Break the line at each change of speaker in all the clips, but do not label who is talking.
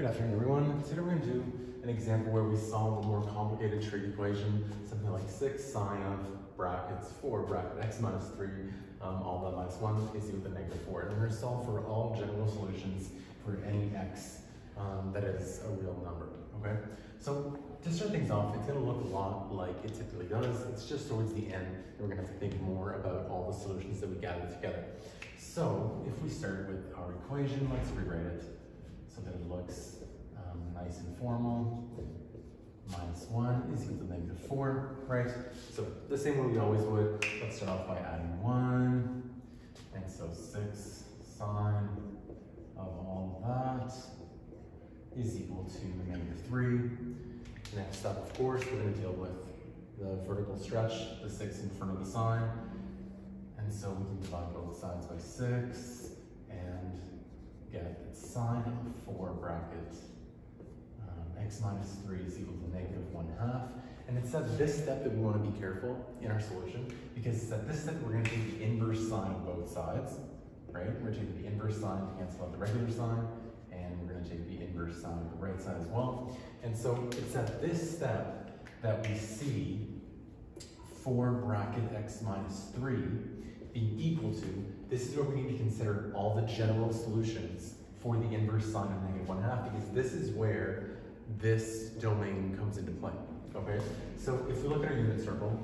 Good afternoon, everyone. Today we're going to do an example where we solve a more complicated trig equation, something like 6 sine of brackets 4 bracket x minus 3, um, all that minus 1 is equal to negative 4. And we're going to solve for all general solutions for any x um, that is a real number, okay? So to start things off, it's going to look a lot like it typically does. It's just towards the end that we're going to have to think more about all the solutions that we gathered together. So if we start with our equation, let's rewrite it so that it looks um, nice and formal. Minus 1 is equal to negative 4, right? So the same way we always would. Let's start off by adding 1. And so 6 sine of all that is equal to negative 3. Next up, of course, we're to deal with the vertical stretch, the 6 in front of the sine. And so we can divide both sides by 6 and get sine of 4 bracket um, x minus 3 is equal to negative 1 half. And it's at this step that we want to be careful in our solution because it's at this step we're going to take the inverse sine of both sides, right? We're take the inverse sine to cancel out the regular sine, and we're going to take the inverse sine of the right side as well. And so it's at this step that we see 4 bracket x minus 3 being equal to, this is where we need to consider all the general solutions for the inverse sine of negative 1 half because this is where this domain comes into play, okay? So if we look at our unit circle,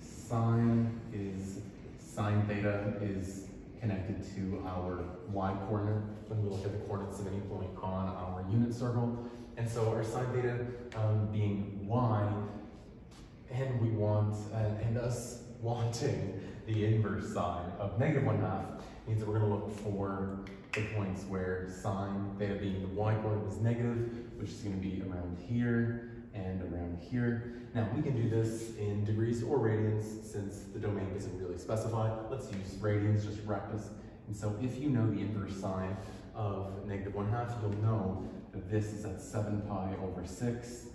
sine is, sine theta is connected to our y coordinate when we look at the coordinates of any point on our unit circle. And so our sine theta um, being y, and we want, uh, and us wanting the inverse sine of negative 1 half means that we're going to look for the points where sine theta being the y coordinate is negative, which is going to be around here and around here. Now we can do this in degrees or radians since the domain isn't really specified. Let's use radians just practice. And so if you know the inverse sine of negative 1 half, you'll know that this is at 7 pi over 6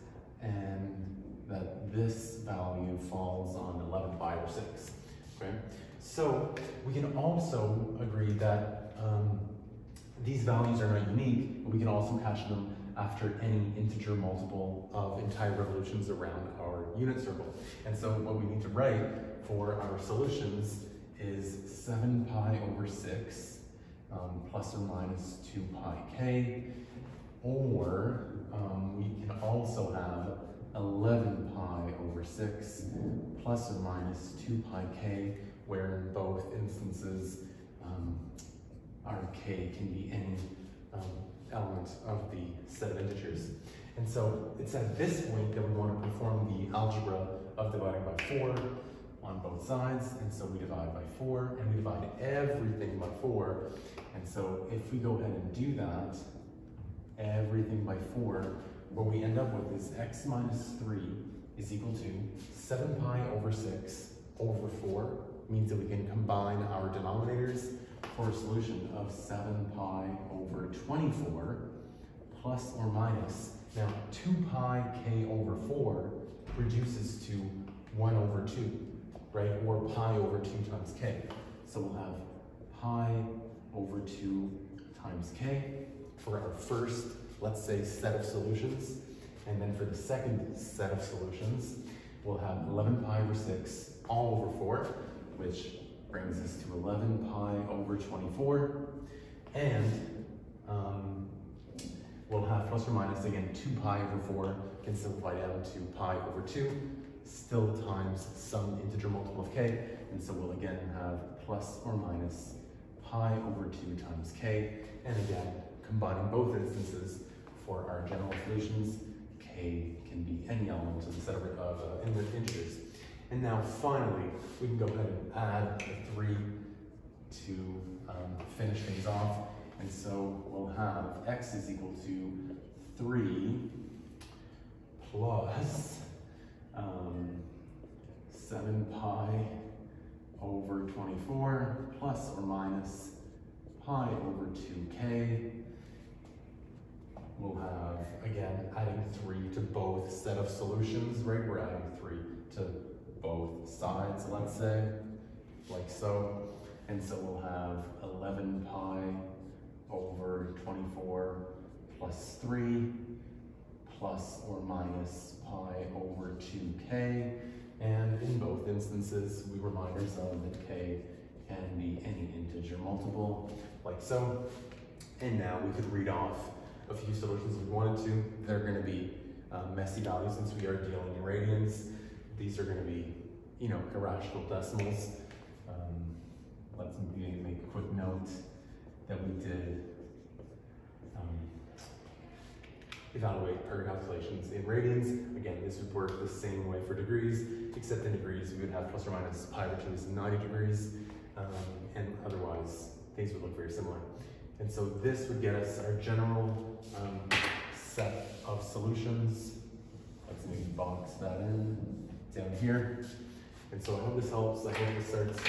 and that this value falls on 11 pi over 6. Okay? So we can also agree that um, these values are not unique, but we can also hash them after any integer multiple of entire revolutions around our unit circle. And so what we need to write for our solutions is 7 pi over 6 um, plus or minus 2 pi k, or um, we can also have 11 pi over 6 plus or minus 2 pi k, where in both instances um, our k can be any um, element of the set of integers. And so it's at this point that we want to perform the algebra of dividing by 4 on both sides. And so we divide by 4 and we divide everything by 4. And so if we go ahead and do that, everything by 4, what we end up with is x minus 3 is equal to 7 pi over 6 over 4 means that we can combine our denominators for a solution of 7 pi over 24 plus or minus. Now 2 pi k over 4 reduces to 1 over 2, right? Or pi over 2 times k. So we'll have pi over 2 times k for our first let's say, set of solutions. And then for the second set of solutions, we'll have 11 pi over 6 all over 4, which brings us to 11 pi over 24. And um, we'll have plus or minus, again, 2 pi over 4 can simplify down to pi over 2, still times some integer multiple of k. And so we'll again have plus or minus pi over 2 times k. And again, combining both instances, for our general solutions, k can be any element of the set of uh, integers. And now finally, we can go ahead and add the 3 to um, finish things off. And so we'll have x is equal to 3 plus um, 7 pi over 24 plus or minus pi over 2k we'll have, again, adding three to both set of solutions, right? We're adding three to both sides, let's say, like so. And so we'll have 11 pi over twenty-four plus three plus or minus pi over two k. And in both instances, we remind ourselves that k can be any integer multiple, like so. And now we could read off a few solutions if we wanted to. They're gonna be uh, messy values since we are dealing in radians. These are gonna be, you know, irrational decimals. Um, let's make a quick note that we did um, evaluate per calculations in radians. Again, this would work the same way for degrees, except in degrees we would have plus or minus pi 2 is 90 degrees, um, and otherwise things would look very similar. And so this would get us our general um, set of solutions. Let's maybe box that in down here. And so I hope this helps. I hope this starts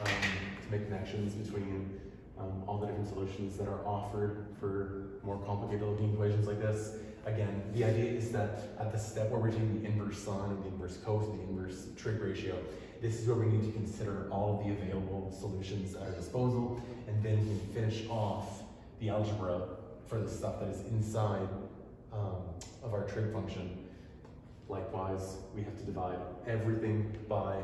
um, to make connections between um, all the different solutions that are offered for more complicated looking equations like this. Again, the idea is that at the step where we're taking the inverse sine, and the inverse cos, the inverse trig ratio, this is where we need to consider all of the available solutions at our disposal, and then we can finish off the algebra for the stuff that is inside um, of our trig function. Likewise, we have to divide everything by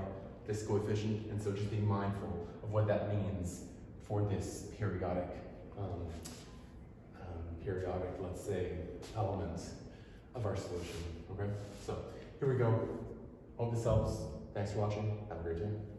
this coefficient, and so just being mindful of what that means for this periodic, um, periodic, let's say, elements of our solution, okay? So, here we go. Hope this helps. Thanks for watching. Have a great day.